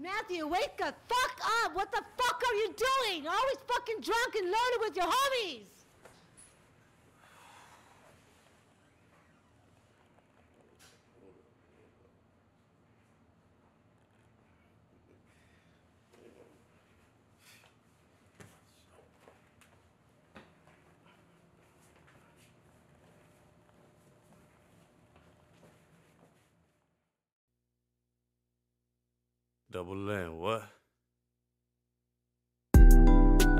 Matthew, wake the fuck up! What the fuck are you doing? Always fucking drunk and loaded with your homies! Double N, what?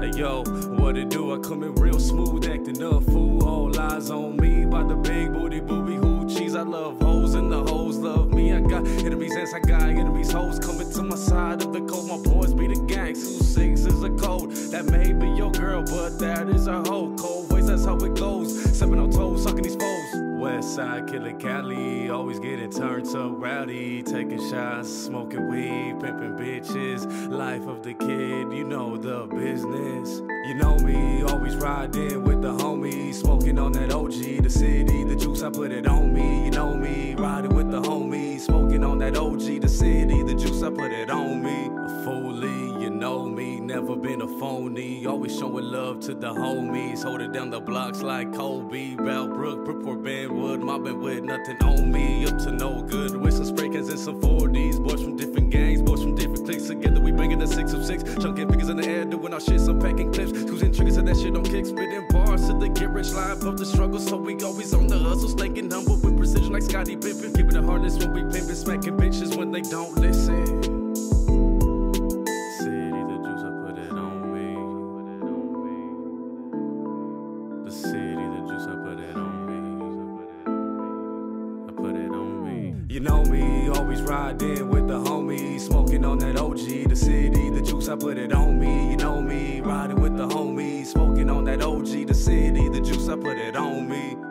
Hey yo, what it do? I come in real smooth, acting up, fool. All eyes on me by the big booty booby hoochies. I love hoes and the hoes love me. I got enemies as I got enemies. Hoes coming to my side of the cold. My boys be the gang. Two six is a code. That may be your girl, but that is a hoe. Cold ways, that's how it goes. West side killer Cali, always getting turned up rowdy, taking shots, smoking weed, pimping bitches. Life of the kid, you know the business. You know me, always riding with the homies, smoking on that OG, the city, the juice I put it on me. You know me, riding with the homies, smoking on that OG, the city, the juice I put it on me. Never been a phony, always showing love to the homies, holding down the blocks like Kobe, Bellbrook, Brookport, Benwood, mobbing with nothing on me, up to no good, with some spray cans and some 40s, boys from different gangs, boys from different cliques, together we banging the six of six. chunking figures in the air, doing our shit, some packing clips, cruising triggers and that shit on kick, spitting bars to the get rich life of the struggle, so we always on the hustle, staying humble with precision like Scottie Pippen, keeping the hardest when we pimping, smacking bitches when they don't listen. You know me, always riding with the homies, smoking on that OG. The city, the juice, I put it on me. You know me, riding with the homies, smoking on that OG. The city, the juice, I put it on me.